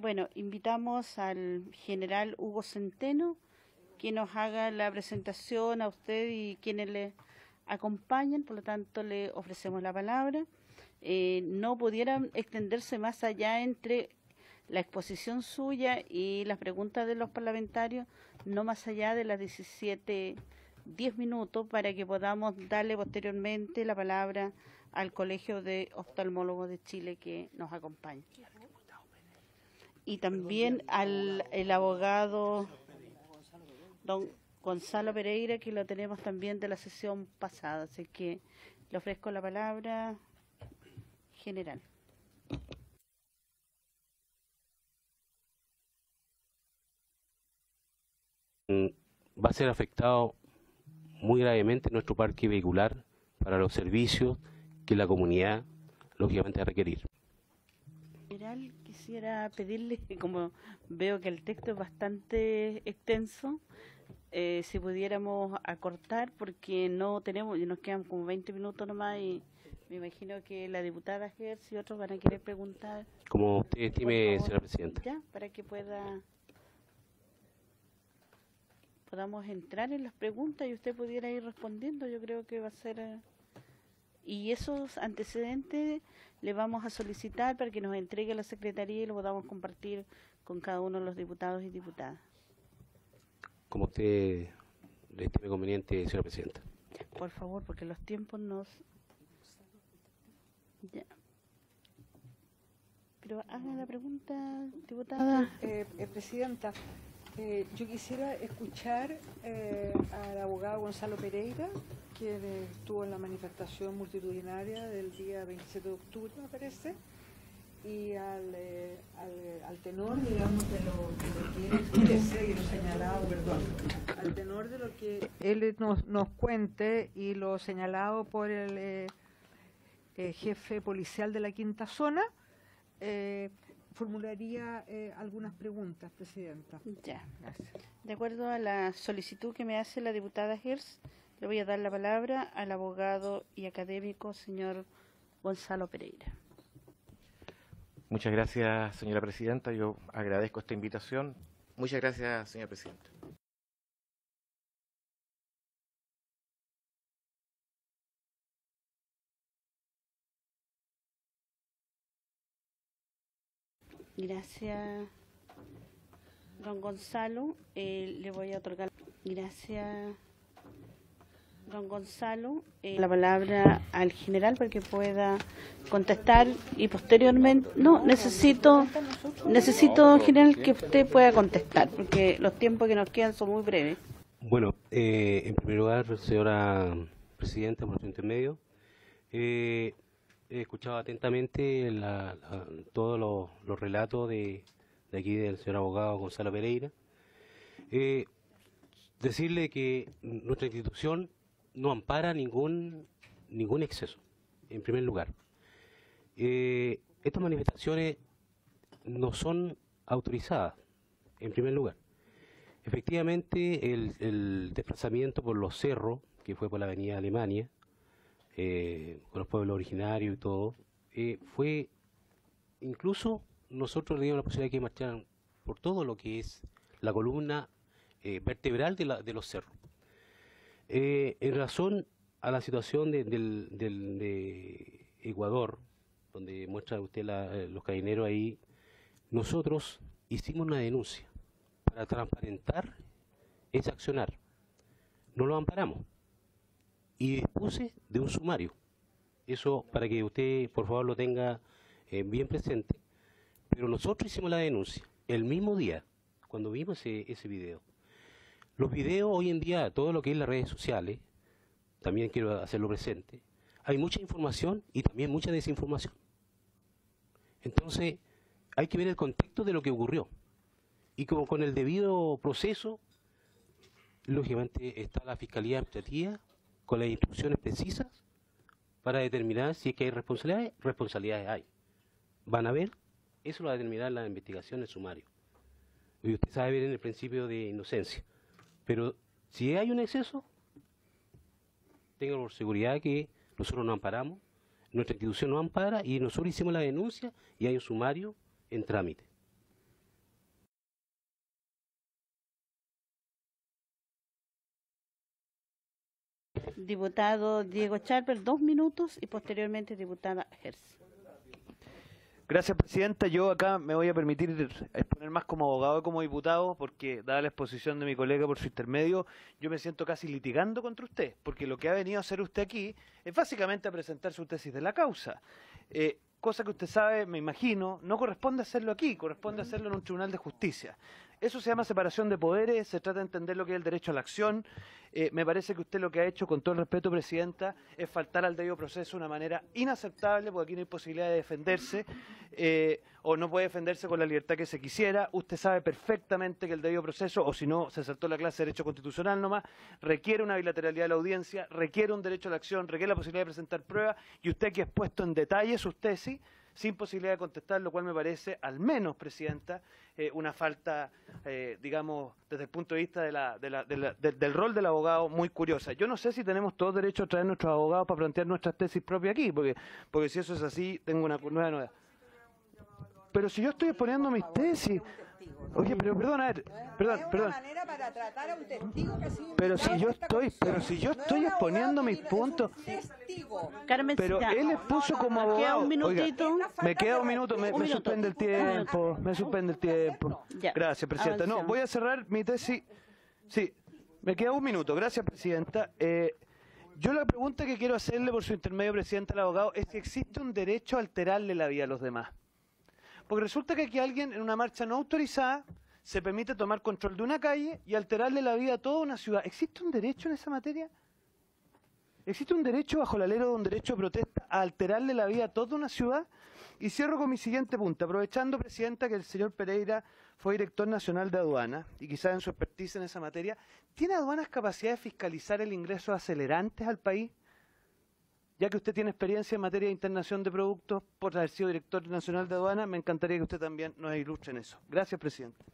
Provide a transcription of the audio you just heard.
Bueno, invitamos al general Hugo Centeno que nos haga la presentación a usted y quienes le acompañan, por lo tanto le ofrecemos la palabra. Eh, no pudieran extenderse más allá entre la exposición suya y las preguntas de los parlamentarios, no más allá de las 17, 10 minutos, para que podamos darle posteriormente la palabra al Colegio de Oftalmólogos de Chile que nos acompaña. Y también al el abogado don Gonzalo Pereira, que lo tenemos también de la sesión pasada. Así que le ofrezco la palabra general. Mm, va a ser afectado muy gravemente nuestro parque vehicular para los servicios que la comunidad lógicamente va a requerir. General, quisiera pedirle, como veo que el texto es bastante extenso, eh, si pudiéramos acortar, porque no tenemos, y nos quedan como 20 minutos nomás y me imagino que la diputada Gers y otros van a querer preguntar. Como usted estime, señora Presidenta. Ya, para que pueda podamos entrar en las preguntas y usted pudiera ir respondiendo, yo creo que va a ser... y esos antecedentes le vamos a solicitar para que nos entregue la Secretaría y lo podamos compartir con cada uno de los diputados y diputadas. Como usted le estime conveniente, señora Presidenta. Por favor, porque los tiempos nos... Ya. Pero haga la pregunta, diputada. Eh, eh, Presidenta, eh, yo quisiera escuchar eh, al abogado Gonzalo Pereira, quien estuvo en la manifestación multitudinaria del día 27 de octubre, me parece, y al, eh, al, tenor, digamos, de lo, que él señalado, perdón, al tenor de lo que él nos, cuente y lo señalado por el jefe policial de la quinta zona, formularía eh, algunas preguntas, Presidenta. Ya. Gracias. De acuerdo a la solicitud que me hace la diputada Gers, le voy a dar la palabra al abogado y académico señor Gonzalo Pereira. Muchas gracias, señora presidenta. Yo agradezco esta invitación. Muchas gracias, señora presidenta. Gracias, don Gonzalo. Eh, le voy a otorgar. Gracias, don Gonzalo. Eh, la palabra al general para que pueda contestar y posteriormente. No, necesito, necesito, general, que usted pueda contestar porque los tiempos que nos quedan son muy breves. Bueno, eh, en primer lugar, señora Presidenta, por su intermedio, eh, he escuchado atentamente todos los, relatos de, aquí del señor abogado Gonzalo Pereira. Eh, decirle que nuestra institución no ampara ningún, ningún exceso, en primer lugar. Eh, estas manifestaciones no son autorizadas, en primer lugar. Efectivamente, el desplazamiento por los cerros, que fue por la avenida Alemania, eh, con los pueblos originarios y todo, eh, fue incluso nosotros le dimos la posibilidad de que marcharan por todo lo que es la columna eh, vertebral de, la- de los cerros. Eh, en razón a la situación de, del, del- de Ecuador, donde muestra usted la- los carabineros ahí, nosotros hicimos una denuncia para transparentar ese accionar. No lo amparamos. Y dispuse de un sumario. Eso para que usted, por favor, lo tenga eh, bien presente. Pero nosotros hicimos la denuncia el mismo día, cuando vimos ese, ese video. Los videos hoy en día, todo lo que es las redes sociales, también quiero hacerlo presente, hay mucha información y también mucha desinformación. Entonces, hay que ver el contexto de lo que ocurrió. Y como con el debido proceso, lógicamente está la Fiscalía Administrativa con las instrucciones precisas para determinar si es que hay responsabilidades, responsabilidades hay. Van a ver, eso lo va a determinar la investigación, el sumario. Y usted sabe ver en el principio de inocencia. Pero si hay un exceso, tenga por seguridad que nosotros no amparamos, nuestra institución no ampara y nosotros hicimos la denuncia y hay un sumario en trámite. Diputado Diego Charper, dos minutos y posteriormente diputada Herz. Gracias, Presidenta. Yo acá me voy a permitir exponer más como abogado como diputado, porque dada la exposición de mi colega por su intermedio, yo me siento casi litigando contra usted, porque lo que ha venido a hacer usted aquí es básicamente a presentar su tesis de la causa. Eh, cosa que usted sabe, me imagino, no corresponde hacerlo aquí, corresponde hacerlo en un tribunal de justicia. Eso se llama separación de poderes, se trata de entender lo que es el derecho a la acción. Eh, me parece que usted lo que ha hecho, con todo el respeto, Presidenta, es faltar al debido proceso de una manera inaceptable, porque aquí no hay posibilidad de defenderse, eh, o no puede defenderse con la libertad que se quisiera. Usted sabe perfectamente que el debido proceso, o si no, se saltó la clase de Derecho Constitucional nomás, requiere una bilateralidad de la audiencia, requiere un derecho a la acción, requiere la posibilidad de presentar pruebas, y usted aquí ha expuesto en detalle sus tesis, sin posibilidad de contestar, lo cual me parece, al menos, Presidenta, eh, una falta, eh, digamos, desde el punto de vista de la, de la, de la, del rol del abogado muy curiosa. Yo no sé si tenemos todo derecho a traer nuestros abogados para plantear nuestras tesis propias aquí, porque, porque si eso es así, tengo una nueva novedad. Pero si yo estoy exponiendo mis tesis... Oye, pero perdón, a ver, perdón, perdón. Pero si yo estoy, pero si yo estoy exponiendo mis puntos, Carmen, pero él expuso como Queda abogado. un minutito. Oiga, me queda un minuto, me, Un suspende el tiempo, me suspende el tiempo. Gracias, presidenta. No, voy a cerrar mi tesis. Sí, me queda un minuto. Gracias, presidenta. Eh, yo la pregunta que quiero hacerle por su intermedio, presidente, al abogado, es si existe un derecho a alterarle la vida a los demás. Porque resulta que aquí alguien en una marcha no autorizada se permite tomar control de una calle y alterarle la vida a toda una ciudad. ¿Existe un derecho en esa materia? ¿Existe un derecho bajo la alero de un derecho de protesta a alterarle la vida a toda una ciudad? Y cierro con mi siguiente punto, aprovechando, Presidenta, que el señor Pereira fue director nacional de aduana y quizás en su expertise en esa materia, ¿tiene aduanas capacidad de fiscalizar el ingreso de acelerantes al país? Ya que usted tiene experiencia en materia de internación de productos por haber sido director nacional de aduana, me encantaría que usted también nos ilustre en eso. Gracias, Presidente.